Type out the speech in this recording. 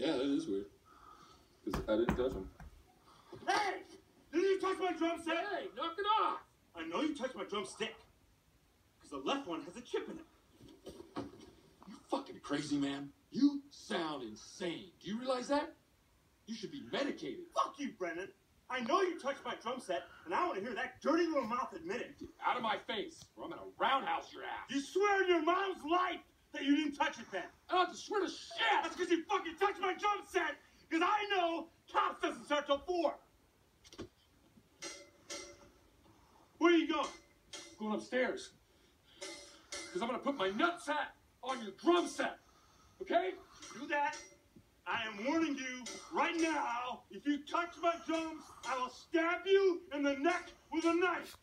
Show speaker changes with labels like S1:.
S1: Yeah, that is weird. Because I didn't touch him.
S2: Hey! Did you touch my drum set?
S3: Hey, knock it off!
S2: I know you touched my drumstick. Because the left one has a chip in it.
S3: You fucking crazy, man. You sound insane. Do you realize that? You should be medicated.
S2: Fuck you, Brennan. I know you touched my drum set, and I want to hear that dirty little mouth admit it.
S3: Get Out of my face, or I'm gonna roundhouse your ass.
S2: You swear in your mom's life that you didn't touch it then.
S3: I don't have to swear to shit!
S2: That's because you fucking touched my drum set. Because I know cops doesn't start till four. Where are you going?
S3: Going upstairs. Because I'm gonna put my nut nutsack on your drum set. Okay?
S2: Do that. I am warning you right now. If you touch my drums, I will stab you in the neck with a knife.